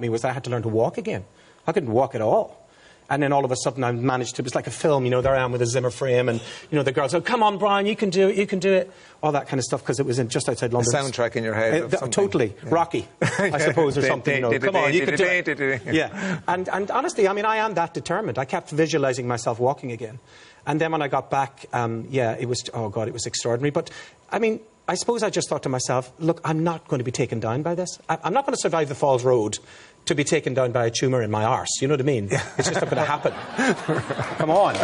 me was I had to learn to walk again. I couldn't walk at all. And then all of a sudden I managed to, it was like a film, you know, there I am with a Zimmer frame and, you know, the girls, oh, come on, Brian, you can do it, you can do it. All that kind of stuff because it was in, just outside London. soundtrack in your head Uh, of th- something. totally. Rocky, I suppose, or something, you know. Come on, you can do it. Yeah. And, and honestly, I mean, I am that determined. I kept visualizing myself walking again. And then when I got back, um, yeah, it was, oh God, it was extraordinary. But, I mean, I suppose I just thought to myself, look, I'm not going to be taken down by this. I, I'm not going to survive the Falls Road to be taken down by a tumour in my arse. You know what I mean? It's just not going to happen. Come on.